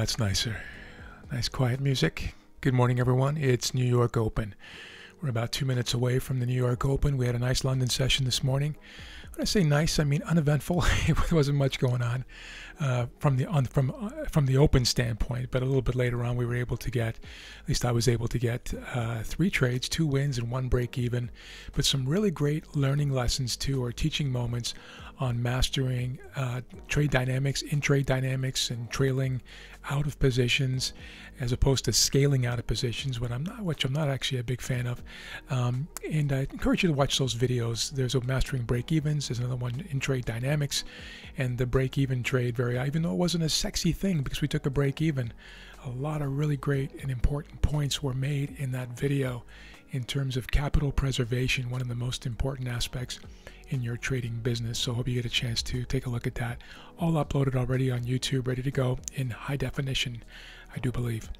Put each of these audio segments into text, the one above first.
That's nicer. Nice quiet music. Good morning, everyone. It's New York Open. We're about two minutes away from the New York Open. We had a nice London session this morning. When I say nice, I mean uneventful. it wasn't much going on uh, from the on, from uh, from the open standpoint. But a little bit later on, we were able to get, at least I was able to get uh, three trades, two wins, and one break even. But some really great learning lessons too, or teaching moments on mastering uh, trade dynamics, in trade dynamics, and trailing out of positions, as opposed to scaling out of positions, when I'm not, which I'm not actually a big fan of. Um, and I encourage you to watch those videos. There's a mastering break evens. There's another one in trade dynamics, and the break even trade. Very, even though it wasn't a sexy thing because we took a break even, a lot of really great and important points were made in that video in terms of capital preservation, one of the most important aspects in your trading business. So hope you get a chance to take a look at that. All uploaded already on YouTube, ready to go in high definition, I do believe.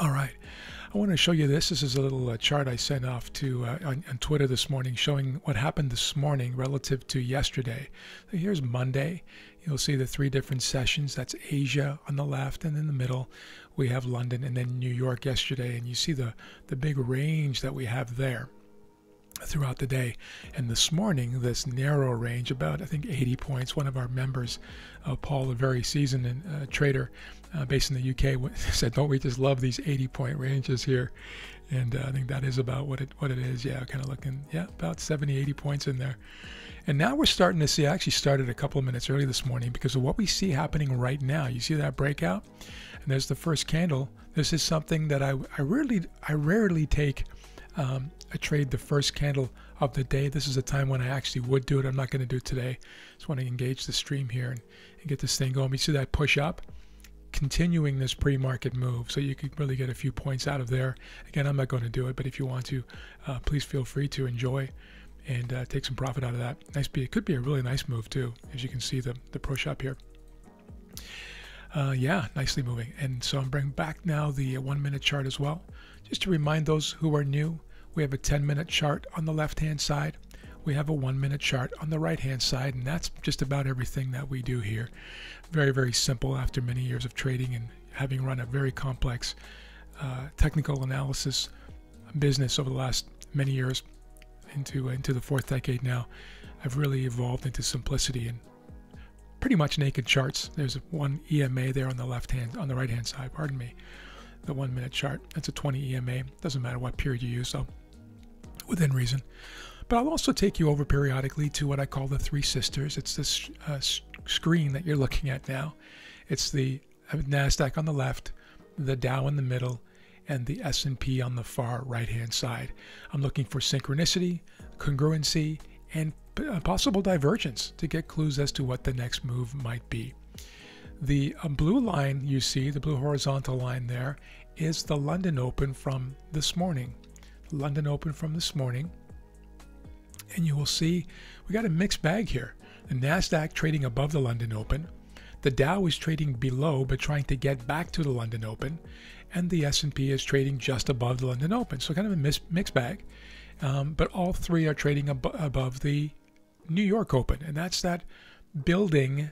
All right. I want to show you this. This is a little uh, chart I sent off to uh, on, on, Twitter this morning showing what happened this morning relative to yesterday. So here's Monday. You'll see the three different sessions. That's Asia on the left, and in the middle we have London, and then New York yesterday. And you see the the big range that we have there throughout the day. And this morning, this narrow range, about I think 80 points. One of our members, uh, Paul, a very seasoned uh, trader uh, based in the UK, said, "Don't we just love these 80 point ranges here?" And uh, I think that is about what it what it is. Yeah, kind of looking, yeah, about 70, 80 points in there. And now we're starting to see. I actually started a couple of minutes early this morning because of what we see happening right now. You see that breakout, and there's the first candle. This is something that I I rarely I rarely take. Um, I trade the first candle of the day. This is a time when I actually would do it. I'm not going to do it today. Just want to engage the stream here and, and get this thing going. You see that push up? Continuing this pre-market move, so you could really get a few points out of there. Again, I'm not going to do it, but if you want to, uh, please feel free to enjoy and uh, take some profit out of that. Nice, be it could be a really nice move too, as you can see the the push up here. Uh, yeah, nicely moving. And so I'm bringing back now the one minute chart as well, just to remind those who are new we have a 10 minute chart on the left hand side. We have a one minute chart on the right hand side, and that's just about everything that we do here. Very, very simple after many years of trading and having run a very complex uh, technical analysis business over the last many years into into the fourth decade now. I've really evolved into simplicity and pretty much naked charts. There's one EMA there on the left hand, on the right hand side, pardon me, the one minute chart. That's a 20 EMA. Doesn't matter what period you use, so within reason. But I'll also take you over periodically to what I call the Three Sisters. It's this uh, screen that you're looking at now. It's the uh, Nasdaq on the left, the Dow in the middle, and the S&P on the far right-hand side. I'm looking for synchronicity, congruency, and uh, possible divergence to get clues as to what the next move might be. The uh, blue line you see, the blue horizontal line there, is the London Open from this morning. London Open from this morning. And you will see we got a mixed bag here. The Nasdaq trading above the London Open, the Dow is trading below but trying to get back to the London Open, and the S&P is trading just above the London Open. So kind of a mixed bag. Um, but all three are trading ab- above the New York Open, and that's that building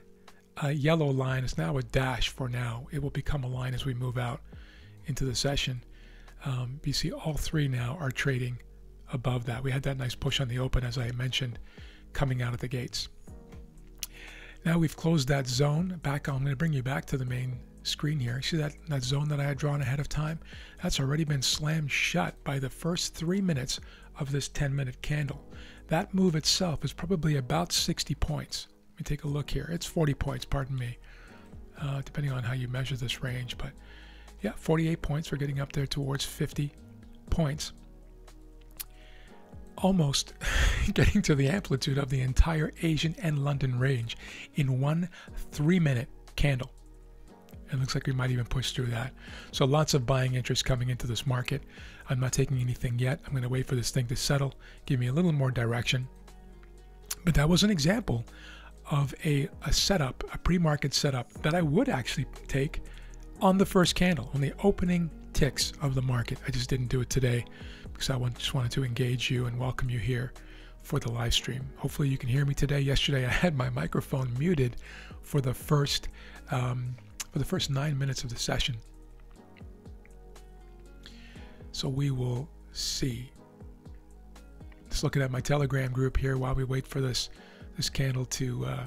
a yellow line. is now a dash for now. It will become a line as we move out into the session. Um, you see all three now are trading above that. We had that nice push on the open, as I mentioned, coming out of the gates. Now we've closed that zone. Back, I'm going to bring you back to the main screen here. See that, that zone that I had drawn ahead of time? That's already been slammed shut by the first three minutes of this 10 minute candle. That move itself is probably about 60 points. Let me take a look here. It's 40 points, pardon me, uh, depending on how you measure this range. But yeah, 48 points. We're getting up there towards 50 points. Almost getting to the amplitude of the entire Asian and London range in one three minute candle. It looks like we might even push through that. So lots of buying interest coming into this market. I'm not taking anything yet. I'm going to wait for this thing to settle, give me a little more direction. But that was an example of a, a setup, a pre-market setup that I would actually take on the first candle, on the opening ticks of the market. I just didn't do it today because I just wanted to engage you and welcome you here for the live stream. Hopefully, you can hear me today. Yesterday, I had my microphone muted for the first um, for the first nine minutes of the session. So we will see. Just looking at my Telegram group here while we wait for this this candle to uh,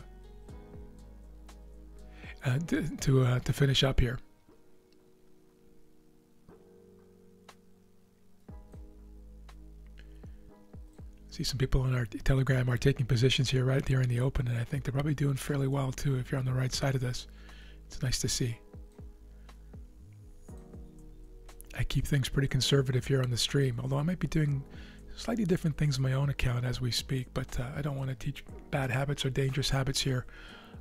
uh, to to, uh, to finish up here. See some people on our Telegram are taking positions here right there in the open, and I think they're probably doing fairly well too if you're on the right side of this. It's nice to see. I keep things pretty conservative here on the stream, although I might be doing slightly different things on my own account as we speak, but uh, I don't want to teach bad habits or dangerous habits here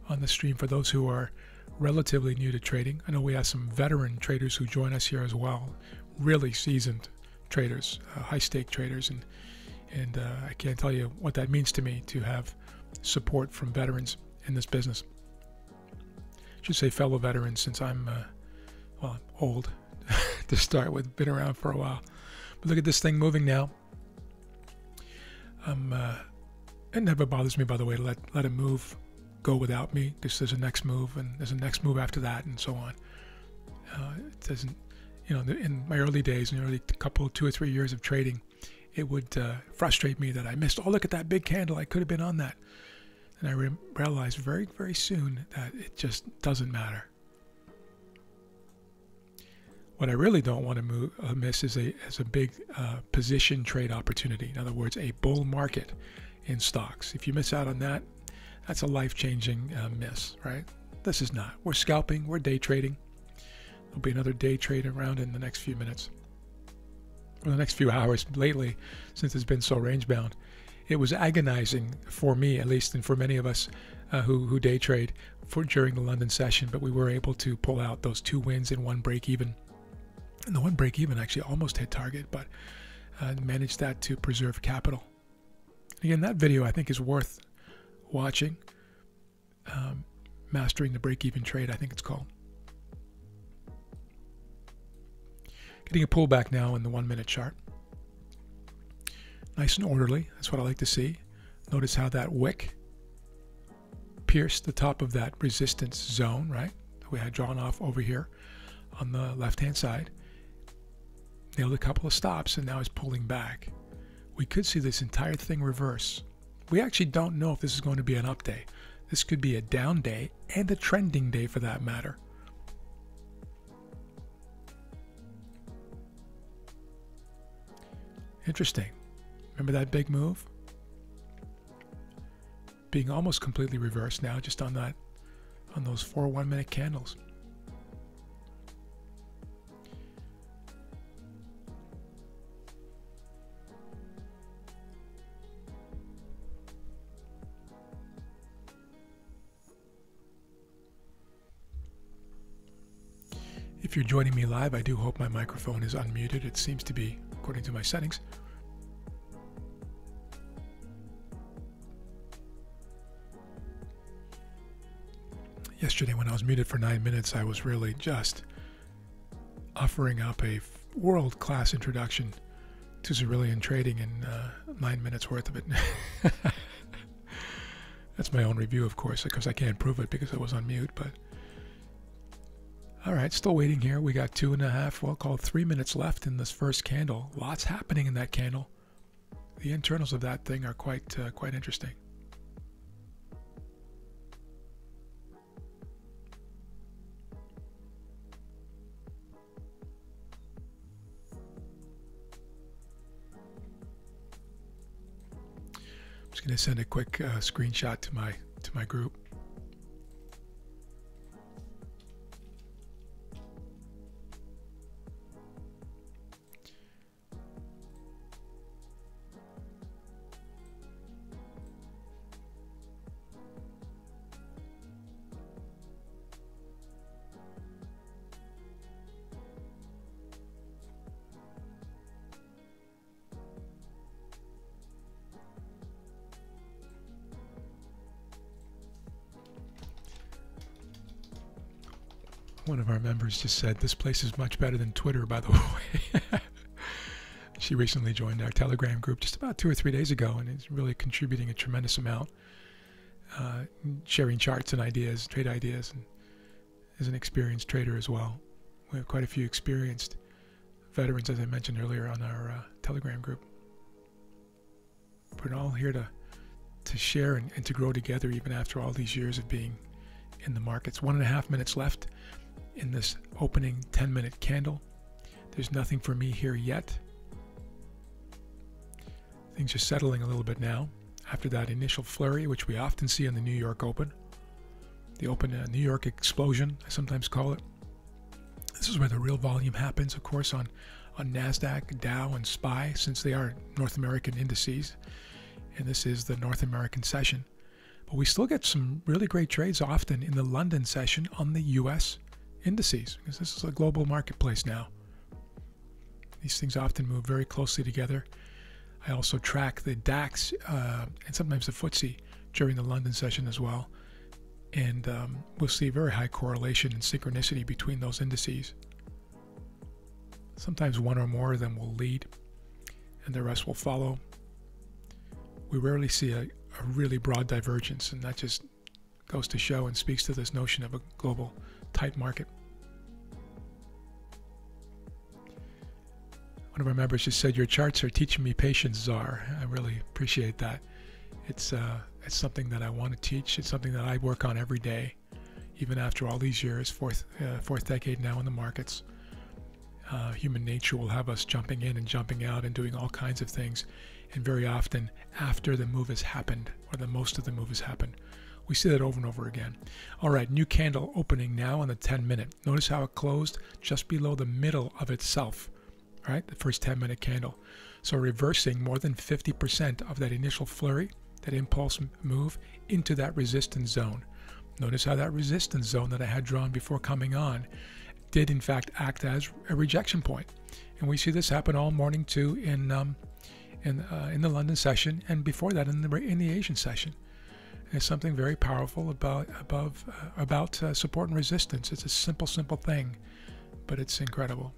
on the stream for those who are relatively new to trading. I know we have some veteran traders who join us here as well, really seasoned traders, uh, high stake traders, and and uh, I can't tell you what that means to me to have support from veterans in this business. I should say fellow veterans since I'm, uh, well, old to start with, been around for a while. But look at this thing moving now. Um, uh, it never bothers me, by the way, to let, let it move, go without me, because there's a next move, and there's a next move after that, and so on. Uh, it doesn't, you know, in my early days, in the early couple, two or three years of trading, it would uh, frustrate me that I missed. Oh, look at that big candle! I could have been on that. And I re- realized very, very soon that it just doesn't matter. What I really don't want to move, uh, miss is a is a big uh, position trade opportunity. In other words, a bull market in stocks. If you miss out on that, that's a life-changing uh, miss, right? This is not. We're scalping. We're day trading. There'll be another day trade around in the next few minutes for the next few hours lately, since it's been so range bound, it was agonizing for me, at least, and for many of us uh, who, who day trade for during the London session. But we were able to pull out those two wins and one break even. And the one break even actually almost hit target, but uh, managed that to preserve capital. Again, that video I think is worth watching. Um, Mastering the break even trade, I think it's called. Getting a pullback now in the one minute chart. Nice and orderly. That's what I like to see. Notice how that wick pierced the top of that resistance zone, right? We had drawn off over here on the left hand side. Nailed a couple of stops and now it's pulling back. We could see this entire thing reverse. We actually don't know if this is going to be an up day. This could be a down day and a trending day for that matter. Interesting. Remember that big move? Being almost completely reversed now, just on that, on those four one-minute candles. If you're joining me live, I do hope my microphone is unmuted. It seems to be according to my settings. Yesterday, when I was muted for nine minutes, I was really just offering up a world class introduction to Zarillion trading in uh, nine minutes worth of it. That's my own review, of course, because I can't prove it because I was on mute, but. All right, still waiting here. We got two and a half, well, called three minutes left in this first candle. Lots happening in that candle. The internals of that thing are quite uh, quite interesting. I'm just going to send a quick uh, screenshot to my to my group. One of our members just said, This place is much better than Twitter, by the way. she recently joined our Telegram group just about two or three days ago and is really contributing a tremendous amount, uh, sharing charts and ideas, trade ideas. And is an experienced trader as well. We have quite a few experienced veterans, as I mentioned earlier, on our uh, Telegram group. We're all here to to share and, and to grow together, even after all these years of being in the markets. One and a half minutes left in this opening 10 minute candle. There's nothing for me here yet. Things are settling a little bit now after that initial flurry, which we often see in the New York Open. The Open uh, New York explosion, I sometimes call it. This is where the real volume happens, of course, on, on NASDAQ, Dow, and SPY, since they are North American indices. And this is the North American session. But we still get some really great trades often in the London session on the US indices, because this is a global marketplace now. These things often move very closely together. I also track the DAX uh, and sometimes the FTSE during the London session as well. And um, we'll see very high correlation and synchronicity between those indices. Sometimes one or more of them will lead and the rest will follow. We rarely see a, a really broad divergence, and that just goes to show and speaks to this notion of a global tight market. One of our members just said, "Your charts are teaching me patience, Czar." I really appreciate that. It's uh, it's something that I want to teach. It's something that I work on every day, even after all these years, fourth uh, fourth decade now in the markets. Uh, human nature will have us jumping in and jumping out and doing all kinds of things, and very often after the move has happened or the most of the move has happened. We see that over and over again. All right, new candle opening now on the 10 minute. Notice how it closed just below the middle of itself right? The first 10 minute candle. So reversing more than 50% of that initial flurry, that impulse move into that resistance zone. Notice how that resistance zone that I had drawn before coming on did in fact act as a rejection point. And we see this happen all morning too in um, in, uh, in the London session and before that in the in the Asian session. There's something very powerful about above uh, about uh, support and resistance. It's a simple, simple thing, but it's incredible.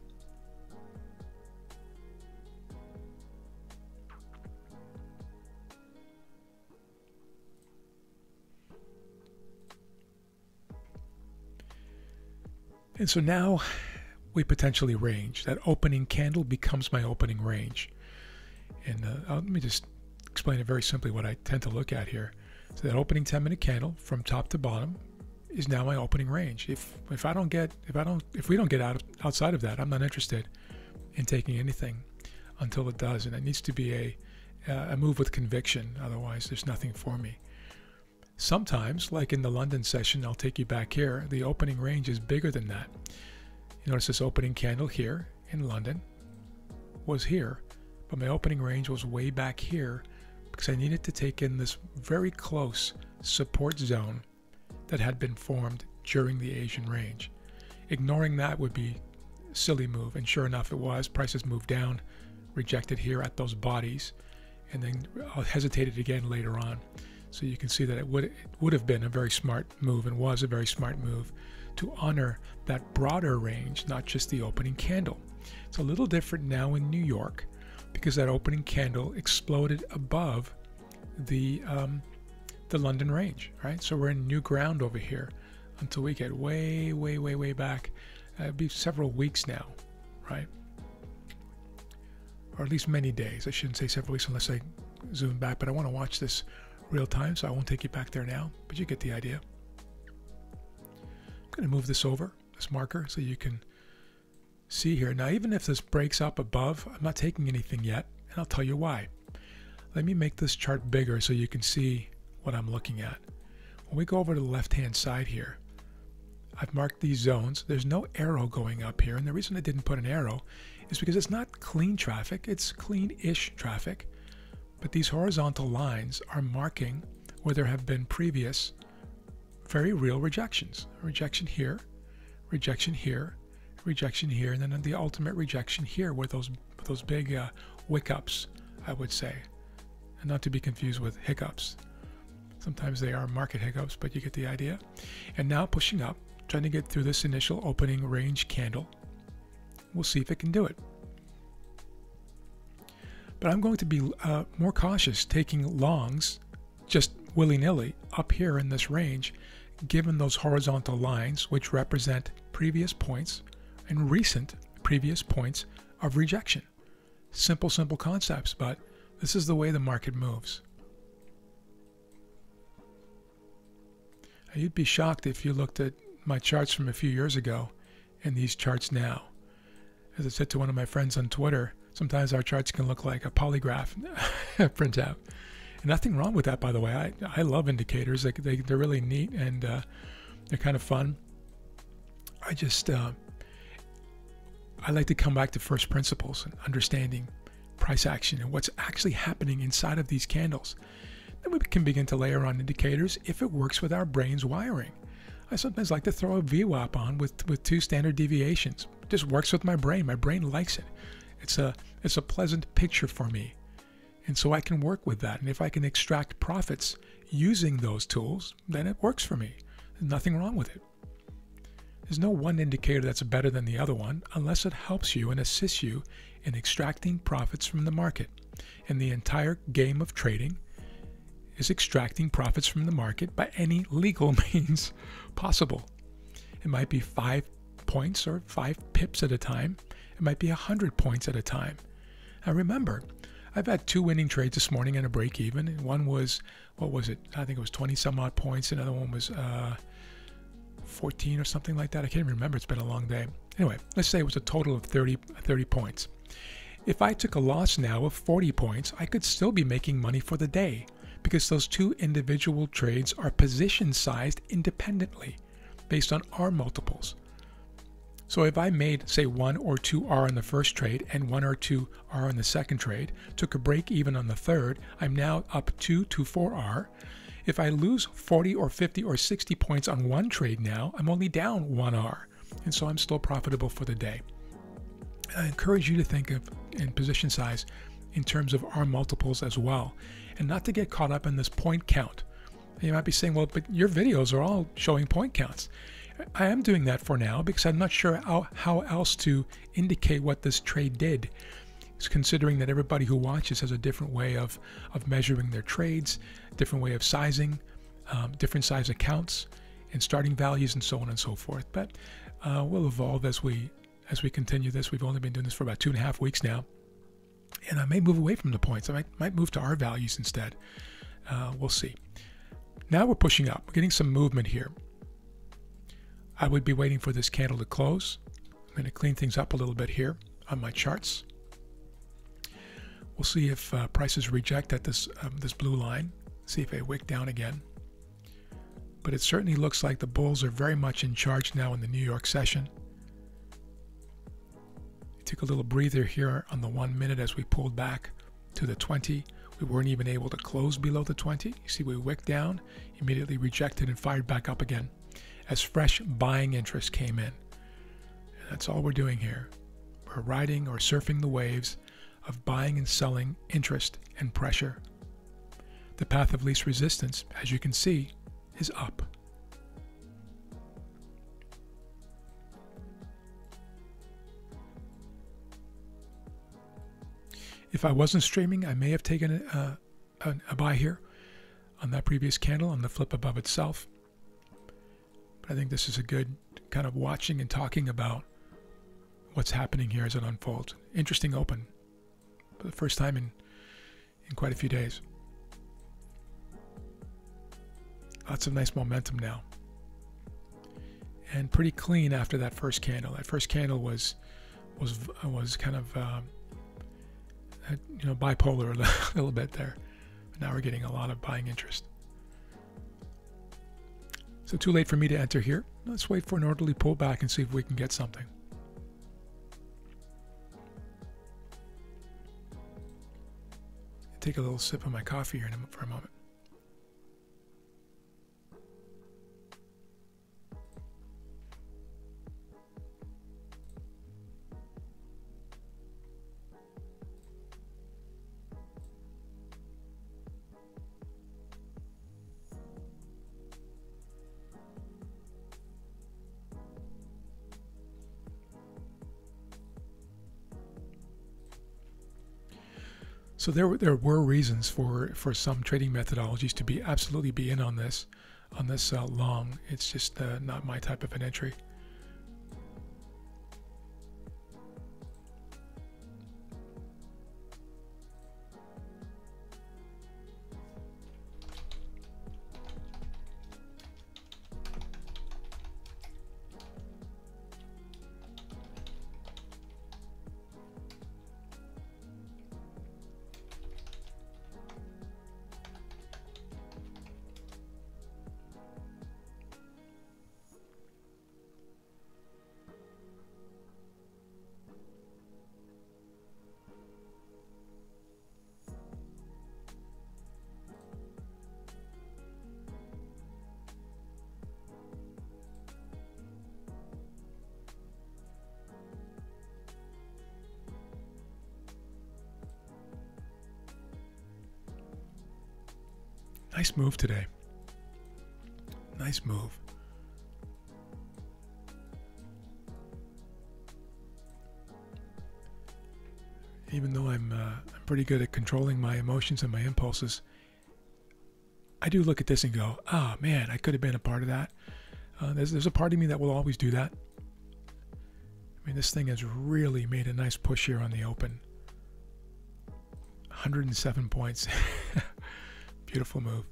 And so now we potentially range. That opening candle becomes my opening range. And uh, let me just explain it very simply what I tend to look at here. So that opening 10 minute candle from top to bottom is now my opening range. If if I don't get if I don't if we don't get out of, outside of that, I'm not interested in taking anything until it does, and it needs to be a a move with conviction. Otherwise, there's nothing for me. Sometimes, like in the London session, I'll take you back here, the opening range is bigger than that. You notice this opening candle here in London was here, but my opening range was way back here because I needed to take in this very close support zone that had been formed during the Asian range. Ignoring that would be a silly move, and sure enough it was. Prices moved down, rejected here at those bodies, and then uh, hesitated again later on. So you can see that it would it would have been a very smart move and was a very smart move to honor that broader range, not just the opening candle. It's a little different now in New York because that opening candle exploded above the um, the London range, right? So we're in new ground over here until we get way, way, way, way back. Uh, it'd be several weeks now, right? Or at least many days. I shouldn't say several weeks unless I zoom back, but I want to watch this real time, so I won't take you back there now, but you get the idea. I'm going to move this over, this marker, so you can see here. Now, even if this breaks up above, I'm not taking anything yet, and I'll tell you why. Let me make this chart bigger so you can see what I'm looking at. When we go over to the left-hand side here, I've marked these zones. There's no arrow going up here, and the reason I didn't put an arrow is because it's not clean traffic, it's clean-ish traffic. But these horizontal lines are marking where there have been previous very real rejections. Rejection here, rejection here, rejection here, and then the ultimate rejection here with those those big uh, wickups, I would say. And not to be confused with hiccups. Sometimes they are market hiccups, but you get the idea. And now pushing up, trying to get through this initial opening range candle. We'll see if it can do it. But I'm going to be uh, more cautious taking longs just willy nilly up here in this range, given those horizontal lines, which represent previous points and recent previous points of rejection. Simple, simple concepts, but this is the way the market moves. You'd be shocked if you looked at my charts from a few years ago and these charts now. As I said to one of my friends on Twitter, sometimes our charts can look like a polygraph printout. And nothing wrong with that, by the way. I, I love indicators. They, they, they're really neat and uh, they're kind of fun. I just, uh, I like to come back to first principles and understanding price action and what's actually happening inside of these candles. Then we can begin to layer on indicators if it works with our brain's wiring. I sometimes like to throw a VWAP on with, with two standard deviations. It just works with my brain. My brain likes it. It's a it's a pleasant picture for me. And so I can work with that. And if I can extract profits using those tools, then it works for me. There's nothing wrong with it. There's no one indicator that's better than the other one unless it helps you and assists you in extracting profits from the market. And the entire game of trading is extracting profits from the market by any legal means possible. It might be five points or five pips at a time. It might be a hundred points at a time. Now remember, I've had two winning trades this morning and a break even. And One was, what was it? I think it was 20 some odd points. Another one was uh, 14 or something like that. I can't even remember. It's been a long day. Anyway, let's say it was a total of 30, 30 points. If I took a loss now of 40 points, I could still be making money for the day because those two individual trades are position sized independently based on R multiples. So if I made, say, 1 or 2 R on the first trade and 1 or 2 R on the second trade, took a break even on the third, I'm now up 2 to 4 R. If I lose 40 or 50 or 60 points on one trade now, I'm only down 1 R. And so I'm still profitable for the day. I encourage you to think of in position size in terms of R multiples as well, and not to get caught up in this point count. You might be saying, well, but your videos are all showing point counts. I am doing that for now because I'm not sure how, how else to indicate what this trade did. Considering that everybody who watches has a different way of, of measuring their trades, different way of sizing, um, different size accounts, and starting values, and so on and so forth. But uh, we'll evolve as we as we continue this. We've only been doing this for about two and a half weeks now, and I may move away from the points. I might might move to R values instead. Uh, we'll see. Now we're pushing up. We're getting some movement here. I would be waiting for this candle to close. I'm going to clean things up a little bit here on my charts. We'll see if uh, prices reject at this um, this blue line. See if they wick down again. But it certainly looks like the bulls are very much in charge now in the New York session. Took a little breather here on the one minute as we pulled back to the 20. We weren't even able to close below the 20. You see, we wicked down, immediately rejected, and fired back up again as fresh buying interest came in. And that's all we're doing here. We're riding or surfing the waves of buying and selling interest and pressure. The path of least resistance, as you can see, is up. If I wasn't streaming, I may have taken a, a, a buy here on that previous candle on the flip above itself. But I think this is a good kind of watching and talking about what's happening here as it unfolds. Interesting open for the first time in, in quite a few days. Lots of nice momentum now. And pretty clean after that first candle. That first candle was was was kind of uh, you know bipolar a little bit there. Now we're getting a lot of buying interest. So too late for me to enter here. Let's wait for an orderly pullback and see if we can get something. Take a little sip of my coffee here for a moment. So there, there were reasons for, for some trading methodologies to be absolutely be in on this. on this uh, long. It's just uh, not my type of an entry. Nice move today. Nice move. Even though I'm, uh, I'm pretty good at controlling my emotions and my impulses, I do look at this and go, "Ah, oh, man, I could have been a part of that." Uh, there's there's a part of me that will always do that. I mean, this thing has really made a nice push here on the open. 107 points. Beautiful move.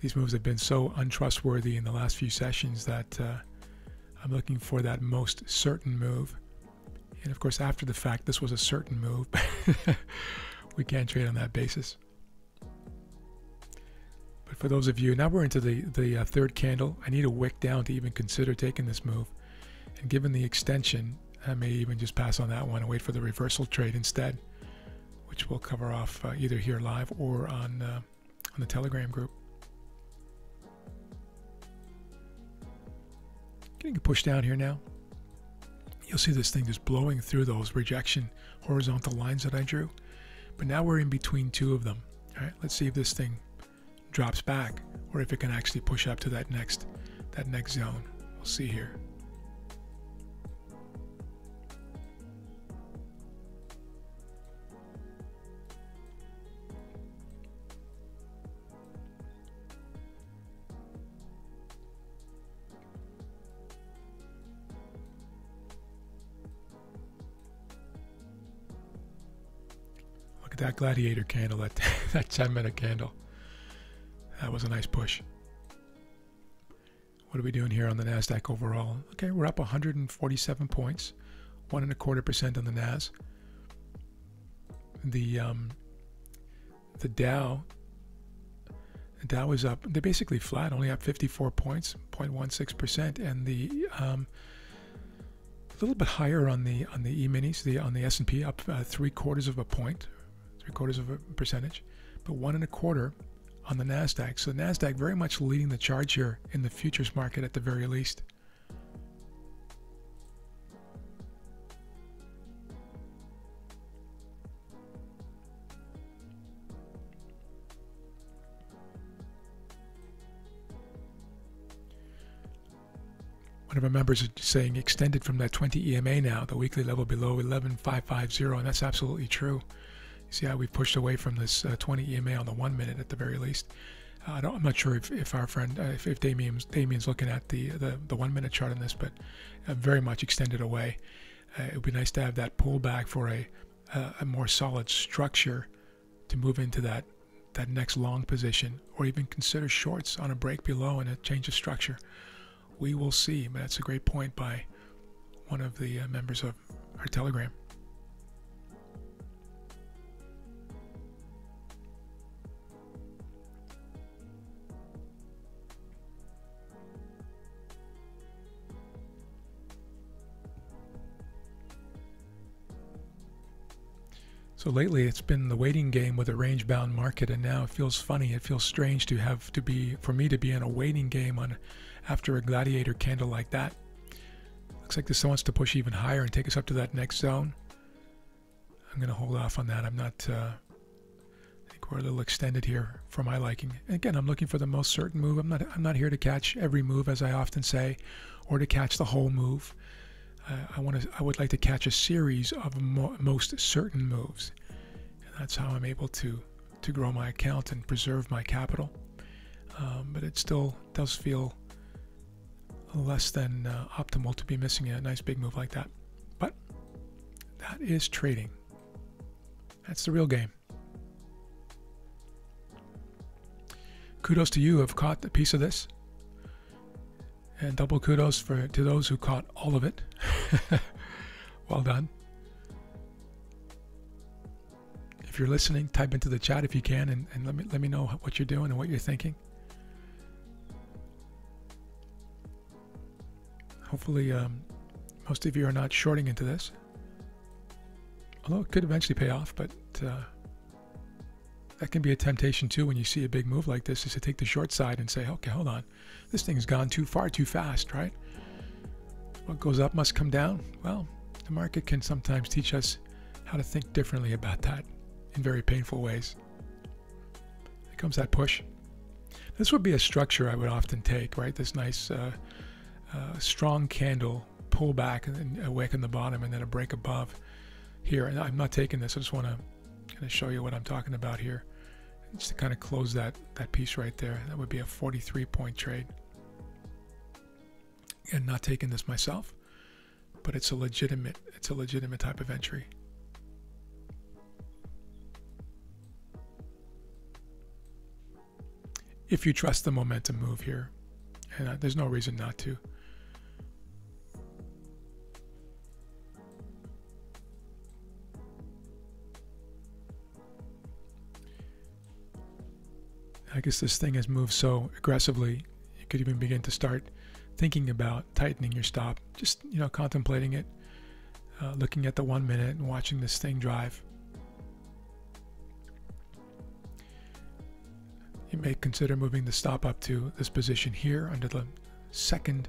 These moves have been so untrustworthy in the last few sessions that uh, I'm looking for that most certain move. And of course, after the fact, this was a certain move. we can't trade on that basis. But for those of you, now we're into the, the uh, third candle. I need a wick down to even consider taking this move. And given the extension, I may even just pass on that one and wait for the reversal trade instead which we'll cover off uh, either here live or on uh, on the Telegram group. Getting a push down here now. You'll see this thing just blowing through those rejection horizontal lines that I drew. But now we're in between two of them. All right, let's see if this thing drops back or if it can actually push up to that next that next zone. We'll see here. That gladiator candle, that, that 10 minute candle. That was a nice push. What are we doing here on the NASDAQ overall? Okay, we're up 147 points, one and a quarter percent on the NAS. The um, the Dow, the Dow is up. They're basically flat, only up 54 points, 0.16 percent, and the um, a little bit higher on the on the E-minis, the on the S&P, up uh, three quarters of a point, three quarters of a percentage, but one and a quarter on the NASDAQ. So NASDAQ very much leading the charge here in the futures market at the very least. one of our members is saying extended from that 20 EMA now, the weekly level below 11550, and that's absolutely true. See how we pushed away from this uh, 20 EMA on the one minute at the very least. Uh, I am not sure if, if our friend, uh, if, if Damien's, Damien's looking at the, the, the one minute chart on this, but uh, very much extended away. Uh, it would be nice to have that pullback for a, a more solid structure to move into that, that next long position or even consider shorts on a break below and a change of structure. We will see, but that's a great point by one of the members of our Telegram. So lately it's been the waiting game with a range bound market and now it feels funny. It feels strange to have to be for me to be in a waiting game on after a gladiator candle like that. Looks like this wants to push even higher and take us up to that next zone. I'm going to hold off on that. I'm not uh, I think we're a little extended here for my liking. again, I'm looking for the most certain move. I'm not I'm not here to catch every move as I often say or to catch the whole move. I want to. I would like to catch a series of mo most certain moves, and that's how I'm able to to grow my account and preserve my capital. Um, but it still does feel less than uh, optimal to be missing a nice big move like that. But that is trading. That's the real game. Kudos to you who have caught a piece of this. And double kudos for to those who caught all of it. well done. If you're listening, type into the chat if you can and, and let me let me know what you're doing and what you're thinking. Hopefully, um, most of you are not shorting into this. Although it could eventually pay off, but uh, that can be a temptation too when you see a big move like this is to take the short side and say, okay, hold on. This thing's gone too far too fast, right? What goes up must come down. Well, the market can sometimes teach us how to think differently about that in very painful ways. Here comes that push. This would be a structure I would often take, right? This nice uh, uh, strong candle, pull back and then a in the bottom and then a break above here. And I'm not taking this. I just want to kind of show you what I'm talking about here. Just to kind of close that, that piece right there. That would be a 43 point trade. And not taking this myself, but it's a legitimate, it's a legitimate type of entry. If you trust the momentum move here, and there's no reason not to. I guess this thing has moved so aggressively, you could even begin to start thinking about tightening your stop. Just, you know, contemplating it, uh, looking at the one minute and watching this thing drive. You may consider moving the stop up to this position here under the second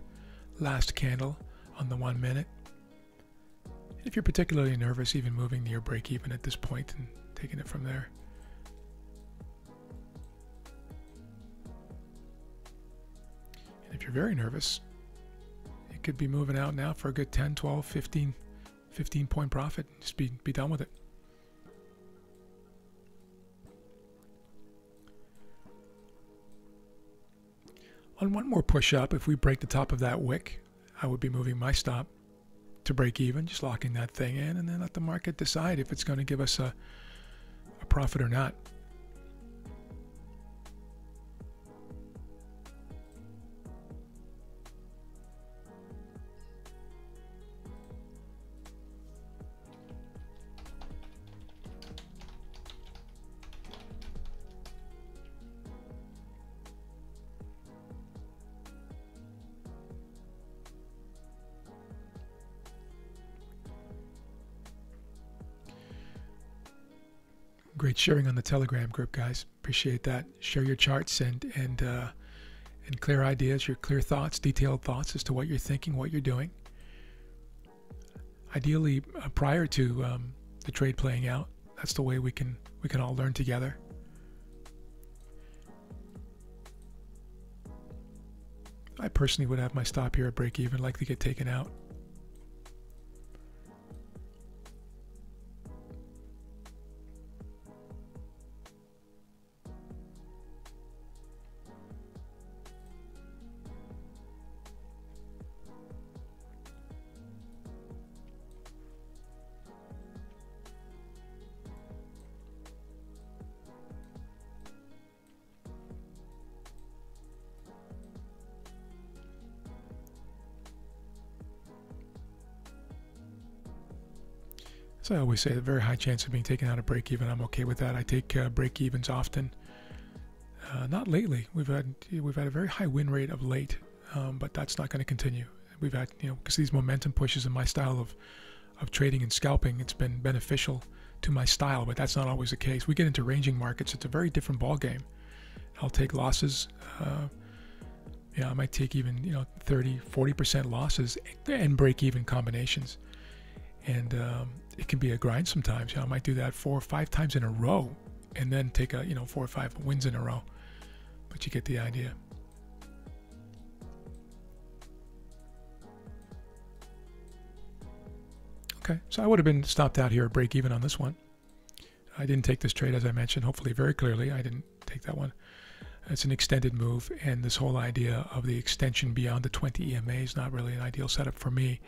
last candle on the one minute. If you're particularly nervous, even moving near break even at this point and taking it from there. If you're very nervous, you could be moving out now for a good 10, 12, 15, 15 point profit. Just be, be done with it. On one more push up, if we break the top of that wick, I would be moving my stop to break even, just locking that thing in, and then let the market decide if it's going to give us a, a profit or not. Great sharing on the Telegram group, guys. Appreciate that. Share your charts and and uh, and clear ideas, your clear thoughts, detailed thoughts as to what you're thinking, what you're doing. Ideally, uh, prior to um, the trade playing out, that's the way we can we can all learn together. I personally would have my stop here at break even, likely get taken out. I always say a very high chance of being taken out of break even. I'm okay with that. I take uh, break evens often. Uh, not lately. We've had we've had a very high win rate of late, um, but that's not going to continue. We've had you know because these momentum pushes in my style of of trading and scalping, it's been beneficial to my style, but that's not always the case. We get into ranging markets; it's a very different ball game. I'll take losses. Uh, yeah, I might take even you know 30, 40 percent losses and break even combinations and um, it can be a grind sometimes. You know, I might do that four or five times in a row, and then take a you know four or five wins in a row. But you get the idea. Okay, so I would have been stopped out here at break even on this one. I didn't take this trade, as I mentioned, hopefully very clearly. I didn't take that one. It's an extended move, and this whole idea of the extension beyond the 20 EMA is not really an ideal setup for me.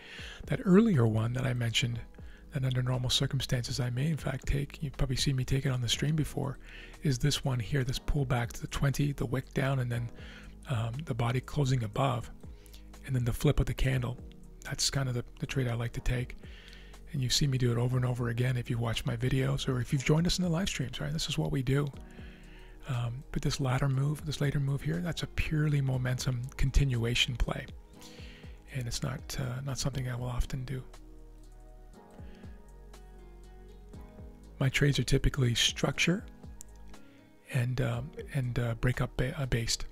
That earlier one that I mentioned, that under normal circumstances I may in fact take, you've probably seen me take it on the stream before, is this one here, this pullback to the 20, the wick down, and then um, the body closing above, and then the flip of the candle. That's kind of the, the trade I like to take. And you see me do it over and over again if you've watched my videos or if you've joined us in the live streams, right? This is what we do. Um, but this latter move, this later move here, that's a purely momentum continuation play. And it's not, uh, not something I will often do. My trades are typically structure and, um, and uh, breakup ba uh, based.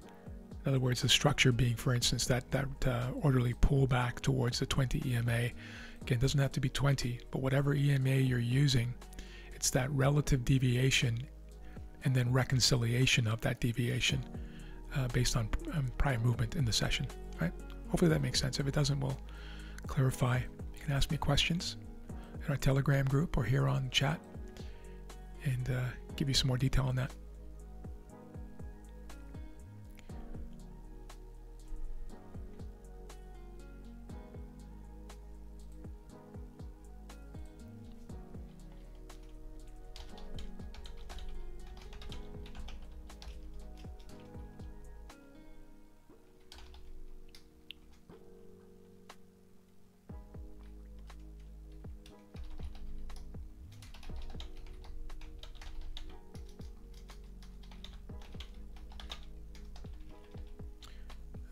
In other words, the structure being, for instance, that, that uh, orderly pullback towards the 20 EMA. Again, doesn't have to be 20, but whatever EMA you're using, it's that relative deviation and then reconciliation of that deviation uh, based on um, prior movement in the session, right? Hopefully that makes sense. If it doesn't, we'll clarify. You can ask me questions in our Telegram group or here on chat and uh, give you some more detail on that.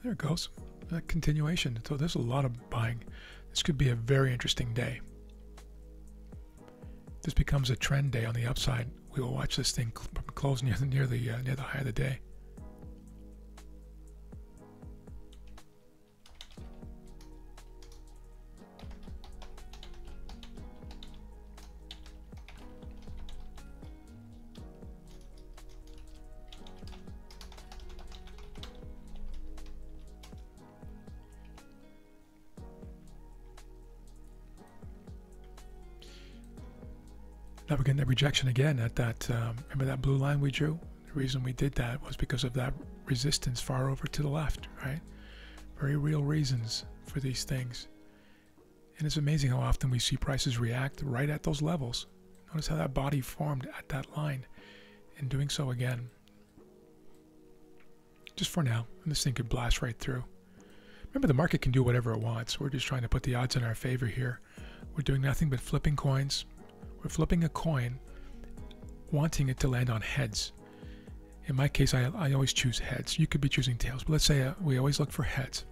There it goes. A continuation. So there's a lot of buying. This could be a very interesting day. This becomes a trend day on the upside. We will watch this thing close near the near the uh, near the high of the day. Rejection again at that, um, remember that blue line we drew? The reason we did that was because of that resistance far over to the left, right? Very real reasons for these things. And it's amazing how often we see prices react right at those levels. Notice how that body formed at that line and doing so again. Just for now, and this thing could blast right through. Remember, the market can do whatever it wants. We're just trying to put the odds in our favor here. We're doing nothing but flipping coins, we're flipping a coin, wanting it to land on heads. In my case, I, I always choose heads. You could be choosing tails, but let's say uh, we always look for heads.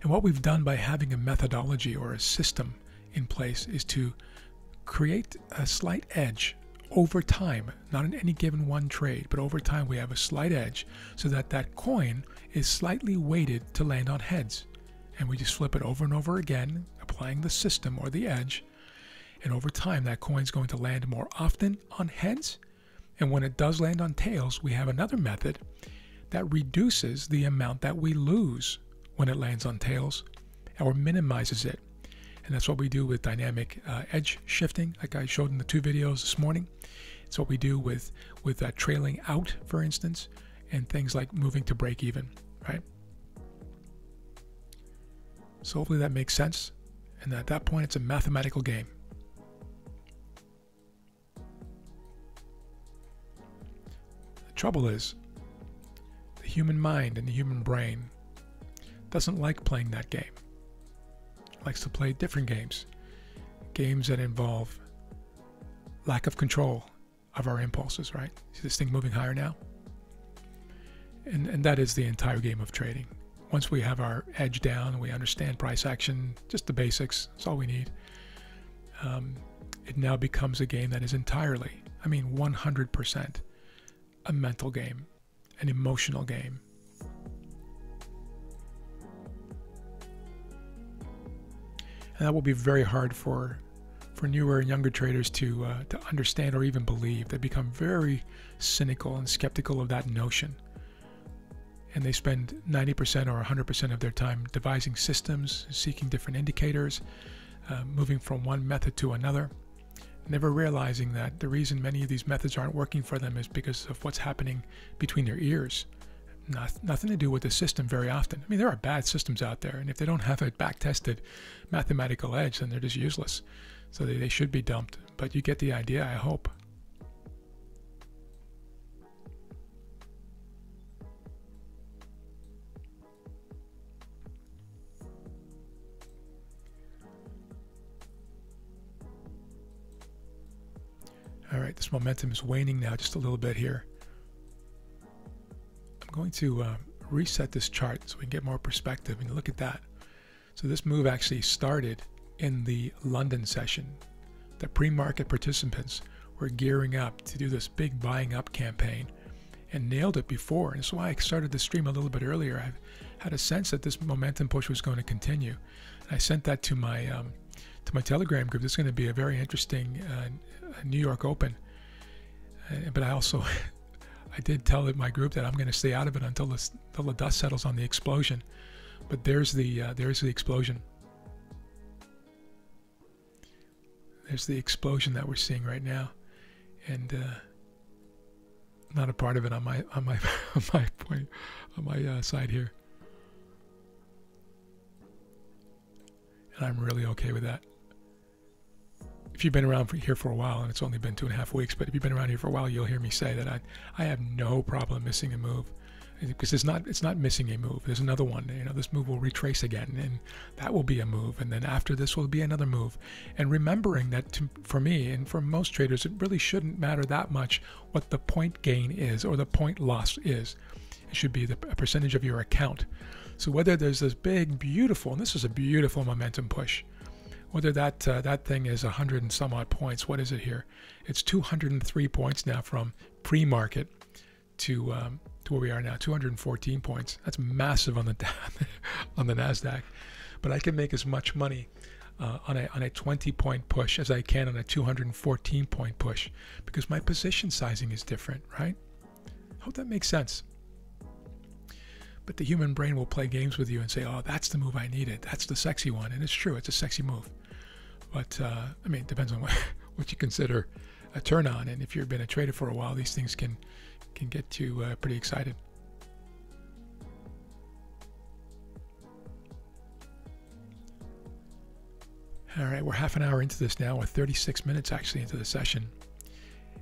And what we've done by having a methodology or a system in place is to create a slight edge over time, not in any given one trade, but over time we have a slight edge so that that coin is slightly weighted to land on heads. And we just flip it over and over again, applying the system or the edge and over time, that coin's going to land more often on heads. And when it does land on tails, we have another method that reduces the amount that we lose when it lands on tails or minimizes it. And that's what we do with dynamic uh, edge shifting, like I showed in the two videos this morning. It's what we do with, with uh, trailing out, for instance, and things like moving to break even, right? So hopefully that makes sense. And at that point, it's a mathematical game. Trouble is, the human mind and the human brain doesn't like playing that game. It likes to play different games. Games that involve lack of control of our impulses, right? See this thing moving higher now? And, and that is the entire game of trading. Once we have our edge down we understand price action, just the basics, that's all we need. Um, it now becomes a game that is entirely, I mean 100%, a mental game, an emotional game. And that will be very hard for for newer and younger traders to uh, to understand or even believe. They become very cynical and skeptical of that notion. And they spend 90% or 100% of their time devising systems, seeking different indicators, uh, moving from one method to another, never realizing that the reason many of these methods aren't working for them is because of what's happening between their ears. Not, nothing to do with the system very often. I mean, there are bad systems out there, and if they don't have a back tested mathematical edge, then they're just useless. So they, they should be dumped. But you get the idea, I hope. All right, this momentum is waning now just a little bit here. I'm going to uh, reset this chart so we can get more perspective and look at that. So this move actually started in the London session. The pre-market participants were gearing up to do this big buying up campaign and nailed it before. And that's why I started the stream a little bit earlier. I had a sense that this momentum push was going to continue. And I sent that to my um, to my Telegram group. This is going to be a very interesting uh, New York Open. Uh, but I also, I did tell my group that I'm going to stay out of it until the, until the dust settles on the explosion. But there's the uh, there's the explosion. There's the explosion that we're seeing right now, and uh, not a part of it on my on my on my point on my uh, side here. And I'm really okay with that if you've been around for, here for a while, and it's only been two and a half weeks, but if you've been around here for a while, you'll hear me say that I, I have no problem missing a move because it's not it's not missing a move. There's another one. You know, this move will retrace again, and that will be a move, and then after this will be another move. And remembering that to, for me and for most traders, it really shouldn't matter that much what the point gain is or the point loss is. It should be the a percentage of your account. So whether there's this big, beautiful, and this is a beautiful momentum push whether that uh, that thing is 100 and some odd points. What is it here? It's 203 points now from pre-market to um, to where we are now, 214 points. That's massive on the on the Nasdaq, but I can make as much money uh, on a on a 20 point push as I can on a 214 point push because my position sizing is different, right? I hope that makes sense. But the human brain will play games with you and say, "Oh, that's the move I needed. That's the sexy one," and it's true. It's a sexy move. But uh, I mean, it depends on what, what you consider a turn on. And if you've been a trader for a while, these things can can get you uh, pretty excited. All right, we're half an hour into this now, or 36 minutes actually into the session.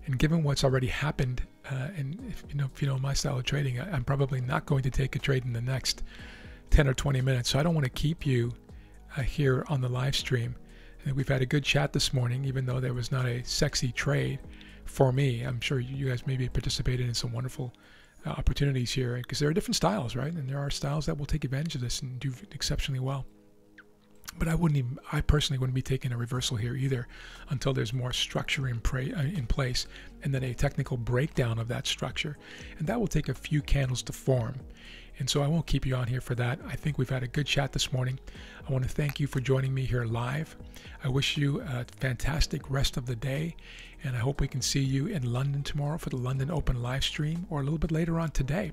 And given what's already happened, uh, and if you know, if you know my style of trading, I, am probably not going to take a trade in the next 10 or 20 minutes. So I don't want to keep you uh, here on the live stream we've had a good chat this morning, even though there was not a sexy trade for me. I'm sure you guys maybe participated in some wonderful uh, opportunities here because there are different styles, right? And there are styles that will take advantage of this and do exceptionally well. But I wouldn't even, I personally wouldn't be taking a reversal here either until there's more structure in, pra- uh, in place and then a technical breakdown of that structure. And that will take a few candles to form. And so I won't keep you on here for that. I think we've had a good chat this morning. I want to thank you for joining me here live. I wish you a fantastic rest of the day, and I hope we can see you in London tomorrow for the London Open live stream, or a little bit later on today,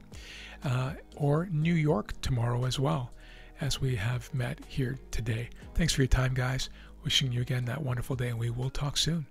uh, or New York tomorrow as well, as we have met here today. Thanks for your time, guys. Wishing you again that wonderful day, and we will talk soon.